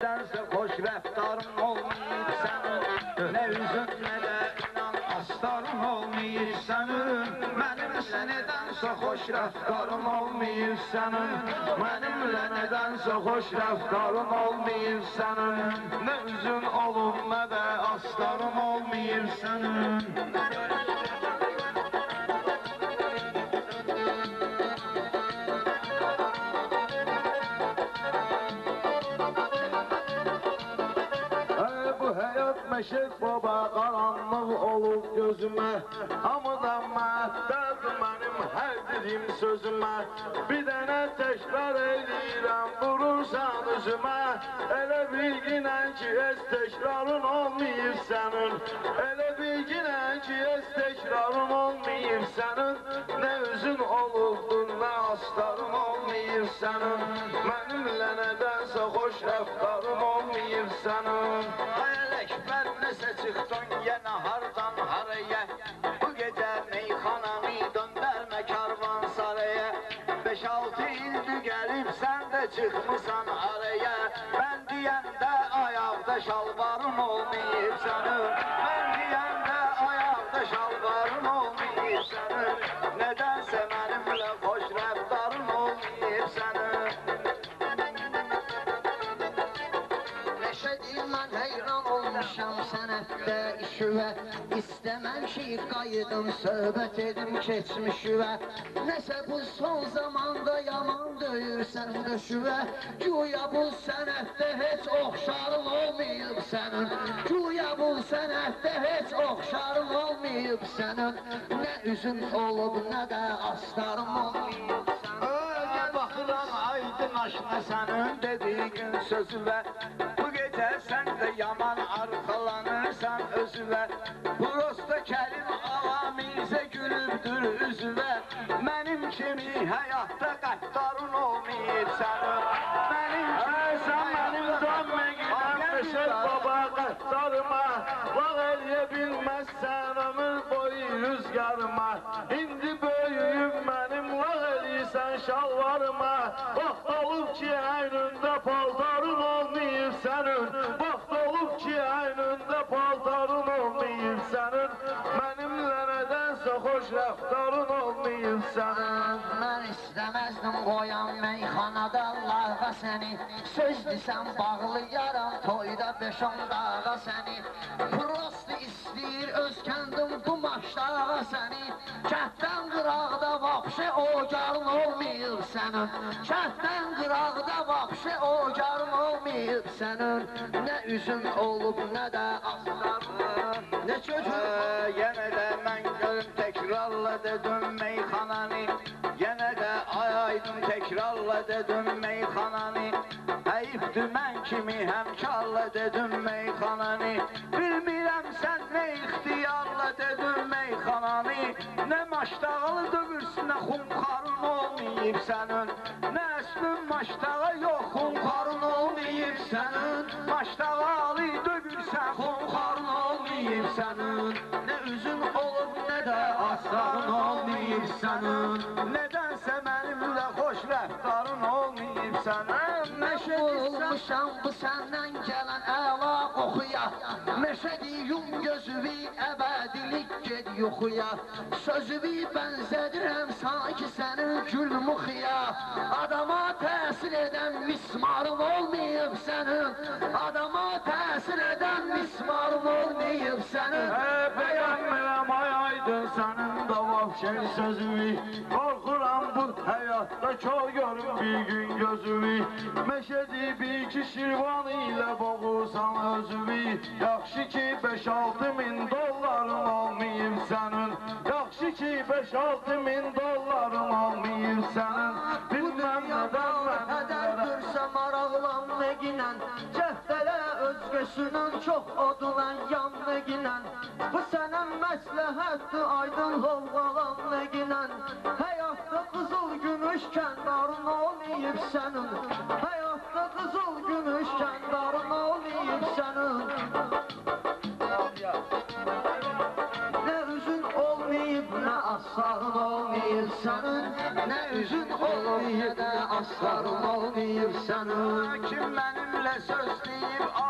Sense hoş rəftarın olmayıb sənin Nə üzün nə də inan astarın olmayıb sənin Mənimlə nədənsə xoş rəftarın olmayıb sənin Mənimlə nədənsə xoş rəftarın olmayıb sənin Nə üzün olub nə də astarın olmayıb sənin məşəq baba qaranlıq olub gözümə Hamıdan məhdədir mənim hər dilim sözümə Bir dənə təkrar edirəm vurursan üzümə Elə bilginən ki heç təkrarın olmayıb sənin. Elə bilginən ki heç təkrarın olmayıb sənin. Nə üzün olubdur nə astarın olmayıb sənin. Mənimlə nədənsə xoş rəftarın olmayıb sənin Ay Ələkbər nəsə çıxdın yenə hardan haraya Bu gecə meyxanamı döndərmə karvan saraya Beş altı ildir gəlib sən də çıxmısan araya Mən deyəndə ayaqda şalvarın olmayıb sənin Mən deyəndə ayaqda şalvarın olmayıb sənin sənətdə işüvə İstəməm ki qayıdım söhbət edim keçmişüvə Nəsə bu son zamanda yaman döyürsən döşüvə Güya bu sənətdə heç oxşarın olmayıb sənin Güya bu sənətdə heç oxşarın olmayıb sənin Nə üzün olub nə də astarın olmayıb sənin Öyle bakılan aydın aşkına senin dediğin sözüve Bu gece sen de yaman arkalanırsan özüve. Prosta kelim avamizə gülübdür üzüve. Benim kimi hayatta qəddarın olmayıb sənin Benim kimi sen benim dönme Beşer baba qəddarıma Vaq eləyə bilməzsən ömür boyu rüzgarıma. İndi böyüyüm mənim vaq eləyirsən şalvarıma. Vaxt olub ki əynində paltarın olmayıb sənin Já está Daruna meyxanada layğa səni Söz desəm bağlayaram toyda beş-on dağa səni Prost istəyir öz kəndim bu maçdağa səni Kətdən qıraqda vapşe ocarın olmayıb sənin Kətdən qıraqda vapşe ocarın olmayıb sənin Nə üzün olub nə də asların Nə çocuq Yenə də mən görüm təkrarla dedim meyxananı Yenə də ay aydın təkrarla dedim meyxananı Həyifdir mən kimi həmkarla dedim meyxananı Bilmirəm sən meyxananı Nə maşdağalı dövürsün, nə xumxarın olmayıb sənin. Nə əslin maşdağa yox, xumxarın olmayıb sənin. Maşdağalı dövürsən, xumxarın olmayıb sənin. Nə üzün olub, nə də aslanın olmayıb sənin. Nədənsə mənimlə xoş rəftarın olmayıb sənin. Məşədirsən Olmuşam bu səndən gələn əla qoxuya Meşədi yum gözüvi əbədilik ged yuxuya Sözüvi bənzədirəm sanki sənin gül muxuya Adama təsir edən mismarın olmayıb sənin Adama təsir edən mismarın olmayıb sənin Peyğəmbərəm ay aydın sənin də vahşen sözüvi Qorxuram bu həyatda kör görüm bir gün gözüvi Məşədi bir iki şirvan ilə boğursan özüvi Yaxşı ki 5-6 min dolların olmayıb sənin Yaxşı ki 5-6 min dolların olmayıb sənin Bilməm nədən Hədər mənimlərə görsə maraqlan neginən Cəhdələ özgəsindən çox odulan yan neginən Bu sənin məsləhətdir aydın lovğalan neginən Həyatda qızıl gümüş kəndarın olmayıb sənin Həyatda qızıl gümüş kəndarın olmayıb sənin Nə üzün olmayıb nə asların olmayıb sənin Nə üzün olur, nə asların olmayıb sənin Kim benimle söz deyip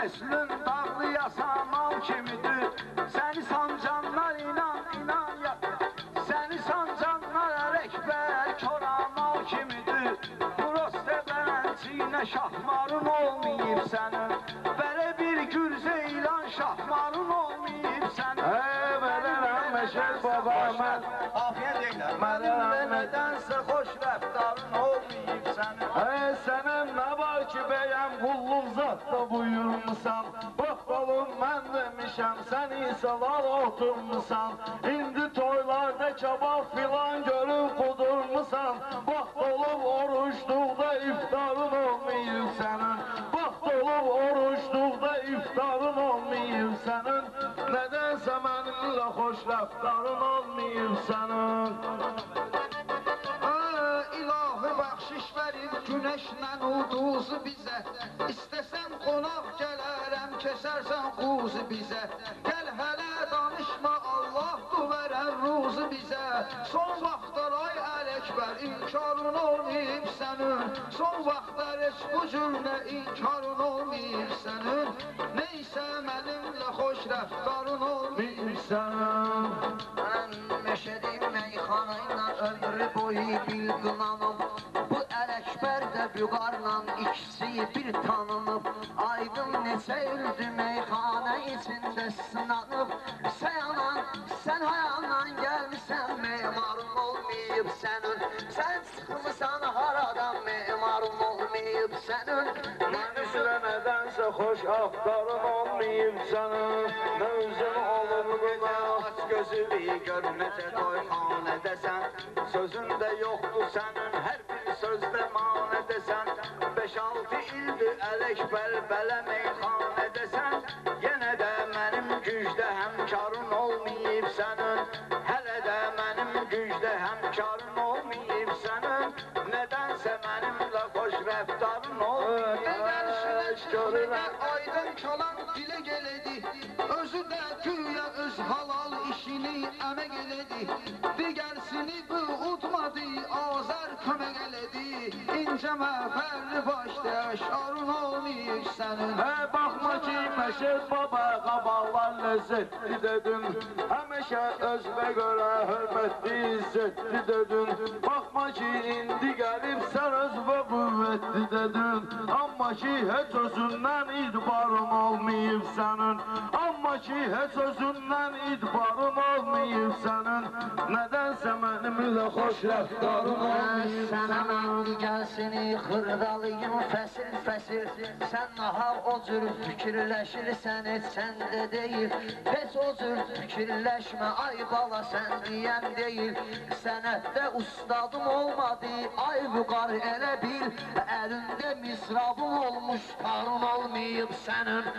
Nəslin dağlayasan al kimidir. Səni sancanlar inan, inan yatır Səni sancanlar ərəkbər koran al kimidir. Buros dəbənçinə şahmarın olmayıb sənin Belə bir gürzə ilan şahmarın olmayıb sənin hey! Verərəm Məşəd baba mən Afiyet deyirlər Mənimlə nədənsə xoş rəftarın olmayıb sənin Hey sənin nə var ki bəyəm qulluq zatda buyurmusan Bax balım mən demişəm sən isə lal oturmusan İndi toylarda kabab filan görüb qudurmusan Bax dostların olmayım sana İlahi bəxşiş verir güneşlə ulduzu bizə. İstəsən qonaq gələrəm, kesərsən quzu bizə. Gəl hələ danışma, Allah duvərər ruzu bizə. Son inkarın olmayıb sənin Son vaxtlar heç bu cür nə inkarın olmayıb sənin Neysə mənimlə xoş rəftarın olmayıb Sənin Mən meşədi meyxana ilə ömrü boyu bil qınanım Bu ələkbər də büqarla ikisi bir tanınıb Aydın neçə ildir meyxana içində sınanıb Mən üzrə nədənsə xoş aftarın olmayıb sənin Nə üzüm olur qulaq Aç gözünü gör necə toyxanədəsən Sözündə yoxdur sənin hər bir sözdə manədəsən Beş altı ildir ələkbər bələ meyxanədəsən Yenə də mənim gücdə həmkarın olmayıb sənin Hələ də mənim gücdə həmkarın olmayıb sənin Nədənsə mənimlə xoş rəftarın olmayıb Görürəm aydın kalan dilə gəledi Özü də güya öz halal işini əmək elədi İncə məfərli başda şarun olmayıb sənin Hə baxma ki Məşəd baba qabaqlar ləzzətli dedin Həmişə özünə görə hörmətli izzətli dedin Baxma ki indi gəlibsən özünə qüvvətli dedin Amma ki heç özündən idbarın olmayıb sənin. Amma ki heç özündən idbarın olmayıb sənin. Nədənsə mənimlə xoş rəftarın olmayıb Sənə mən sənin xırdalıyım fəsil fəsil Sən nahaq o cür fikirləşirsən heç səndə deyil Heç o cür fikirləşmə ay bala sən deyən deyil Sənətdə ustadım olmadı ay vüqar elə bil Əlində misrabın olmuş tarın olmayıb sənin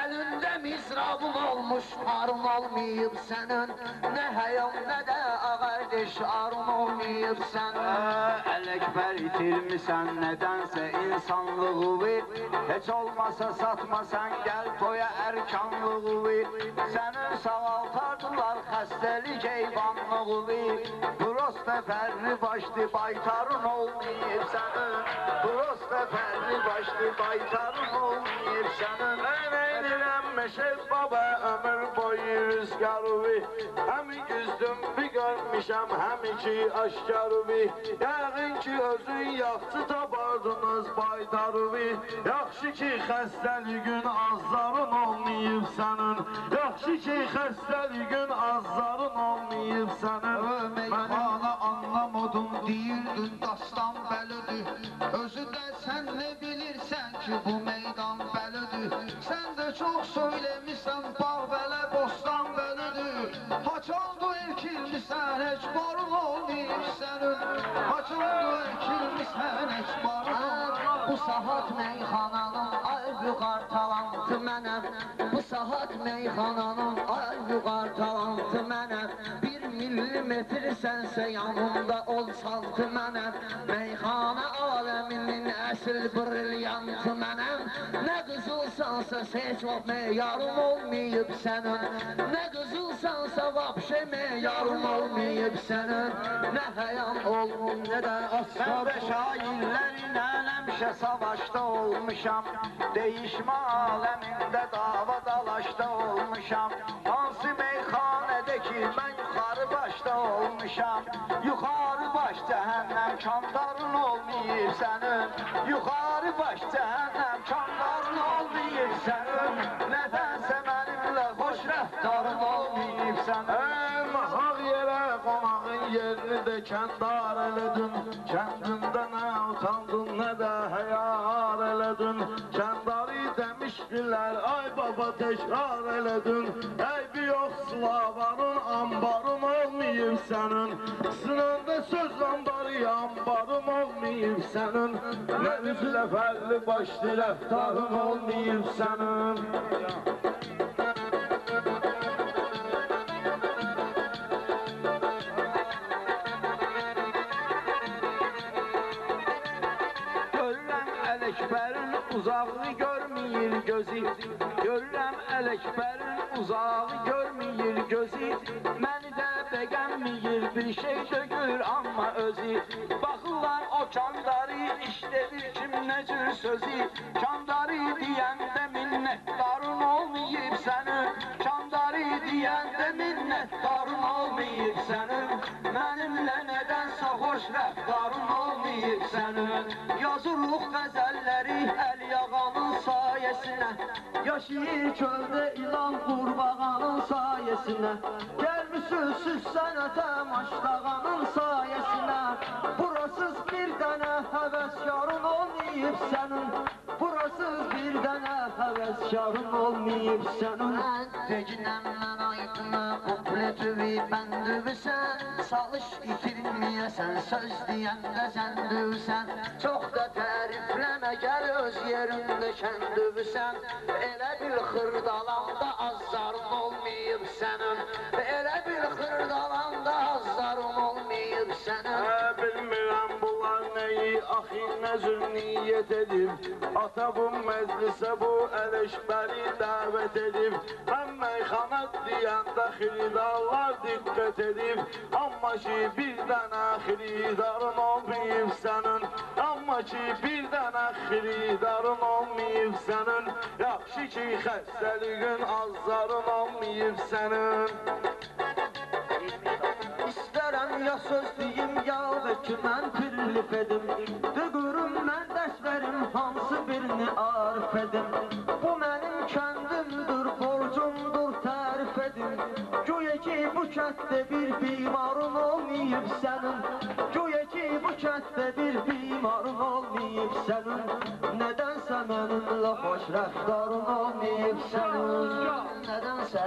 Əlində misrabın olmuş tarın olmayıb sənin Nə həyam nə də ağardeş arın olmayıb sənin Ələkbər itirmisən nədənsə insanlığını Heç olmasa satmasan gəl toya ərkanlığını Sənin sağaltardılar xəstəlik eyvanlığını Prosta fərli başlı baytarın olmayıb sənin Prosta fərli başlı baytarın olmayıb sənin Mən eynirəm Məşəd baba ömür boyu rüzgarıvi Həmi güzdüm bir görmüşəm həmi ki aşkarıvi Yəqin ki özün yaxşı tapardınız baydarıvi Yaxşı ki xəstəliyin azların olmayıb sənin. Yaxşı ki xəstəliyin azların olmayıb sənin Meyxana anlamadım deyirdin dastan bəlidir Özü də sən nə bilirsən ki bu meydan bəlidir Sən də çox söyləmisən bağ belə bostan bəlidir Haçandı əkilmisən heç barın olmayıb sənin Haçandı əkilmisən heç barın olmayıb Bu saat meyxananın ay qartalantı mənəm Bu saat meyxananın ay qartalantı mənəm Bir millimetr sənsə yanımda ol saltı mənəm Meyxana aləminin əsl brilyantı mənəm Nə qızılsansa seç o meyarım olmayıb sənin Nə qızılsansa vapşe meyarım olmayıb sənin Nə həyam olmum nə də aslar de şairlerle həmişə savaşta olmuşam. Değişme aleminde dava dalaşta olmuşam. Hansı meyhanede ki ben yukarı başta olmuşam. Yukarı baş cehennem kandarın olmayıb senin. Yukarı baş cehennem qonağın yerini də kəndar elədin Kəndində nə utandın, nə də həyar elədin Kəndarı demişdilər, ay baba təkrar elədin Eybi yox slavanın ambarın olmayıb sənin Sınanda söz ambarı ambarım olmayıb sənin Nə üzlə fərli başlı rəftarın olmayıb sənin Ələkbərin uzağı görməyir gözü Görürəm Ələkbərin uzağı görməyir gözü. Məni də bəgənməyir bir şey dögür amma özü. Baxırlar o kandarı işlədir kim nə cür sözü. Kandarı deyəndə minnətdarın olmayıb sənin. Kandarı deyəndə minnətdarın olmayıb sənin. Mənimlə nədənsə xoş rəftarın olmayıb sənin. Yazırıq qəzəlləri Yaşayır çöldə ilan qurbağanın sayəsinə Gəlmişsiniz siz sənətə maşdağanın sayəsinə Burasız bir dənə həvəskarın olmayıb sənin Burasız bir dənə həvəskarın olmayıb sənin Deginəm mən aydına kupletivi bəndüvsən Salış itirməyəsən söz deyəndə zəndüvsən Çox da tərifləmə gəl öz yerində kəndüvsən Elə bir xırdalanda azzarın olmayıb sənin Elə bir xırdalanda azzarın olmayıb sənin nəyi axı nəzür niyyət edib Ata bu məclisə bu ələşbəri dəvət edib Mən meyxana deyəndə xiridarlar diqqət edib Amma ki bir dənə xiridarın olmayıb sənin Amma ki bir dənə xiridarın olmayıb sənin Yaxşı ki xəstəliyin azların olmayıb sənin. İstərəm ya söz deyim ya və ki mən pirlif edim De qurum mən dərs verim hansı birini arif edim. Bu mənim kəndimdir, borcumdur tərif edim. Güya ki bu kənddə bir bimarın olmayıb sənin Güya ki bu kənddə bir bimarın olmayıb sənin Nədənsə mənimlə xoş rəftarın olmayıb sənin Nədənsə